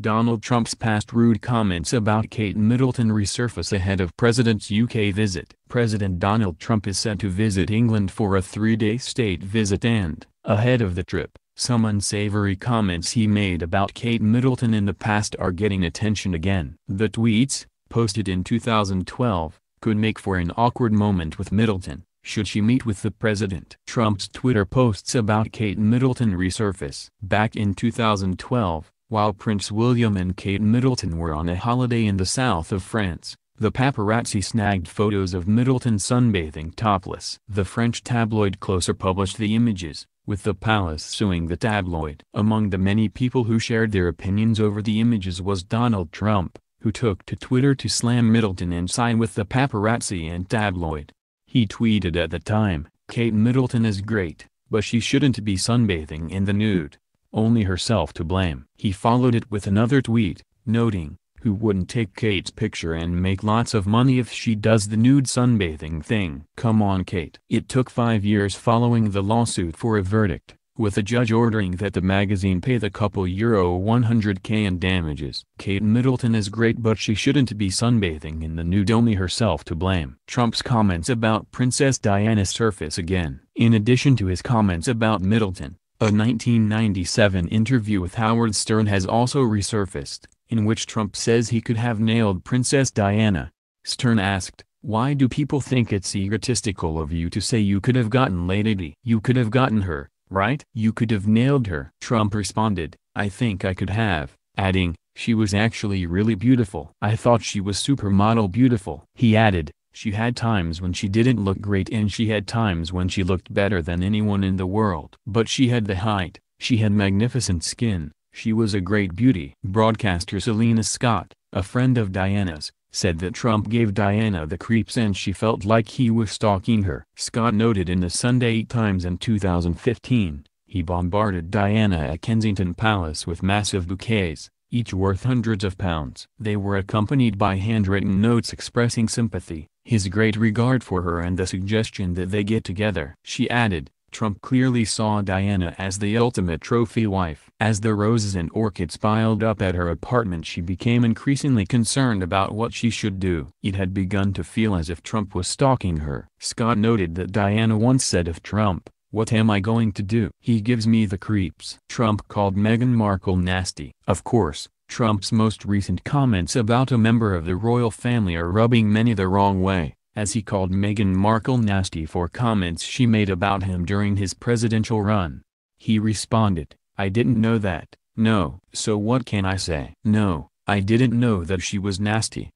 Donald Trump's past rude comments about Kate Middleton resurface ahead of President's UK visit. President Donald Trump is set to visit England for a three-day state visit and, ahead of the trip, some unsavory comments he made about Kate Middleton in the past are getting attention again. The tweets, posted in 2012, could make for an awkward moment with Middleton, should she meet with the president. Trump's Twitter posts about Kate Middleton resurface. Back in 2012, while Prince William and Kate Middleton were on a holiday in the south of France, the paparazzi snagged photos of Middleton sunbathing topless. The French tabloid Closer published the images, with the palace suing the tabloid. Among the many people who shared their opinions over the images was Donald Trump, who took to Twitter to slam Middleton and sign with the paparazzi and tabloid. He tweeted at the time, Kate Middleton is great, but she shouldn't be sunbathing in the nude. Only herself to blame. He followed it with another tweet, noting, who wouldn't take Kate's picture and make lots of money if she does the nude sunbathing thing. Come on Kate. It took five years following the lawsuit for a verdict, with a judge ordering that the magazine pay the couple euro 100k in damages. Kate Middleton is great but she shouldn't be sunbathing in the nude only herself to blame. Trump's comments about Princess Diana surface again. In addition to his comments about Middleton, a 1997 interview with Howard Stern has also resurfaced, in which Trump says he could have nailed Princess Diana. Stern asked, why do people think it's egotistical of you to say you could have gotten Lady? You could have gotten her, right? You could have nailed her. Trump responded, I think I could have, adding, she was actually really beautiful. I thought she was supermodel beautiful. He added, she had times when she didn't look great and she had times when she looked better than anyone in the world. But she had the height, she had magnificent skin, she was a great beauty. Broadcaster Selina Scott, a friend of Diana's, said that Trump gave Diana the creeps and she felt like he was stalking her. Scott noted in the Sunday Times in 2015, he bombarded Diana at Kensington Palace with massive bouquets, each worth hundreds of pounds. They were accompanied by handwritten notes expressing sympathy, his great regard for her and the suggestion that they get together. She added, Trump clearly saw Diana as the ultimate trophy wife. As the roses and orchids piled up at her apartment she became increasingly concerned about what she should do. It had begun to feel as if Trump was stalking her. Scott noted that Diana once said of Trump, what am I going to do? He gives me the creeps. Trump called Meghan Markle nasty. Of course, Trump's most recent comments about a member of the royal family are rubbing many the wrong way, as he called Meghan Markle nasty for comments she made about him during his presidential run. He responded, I didn't know that, no. So what can I say? No, I didn't know that she was nasty.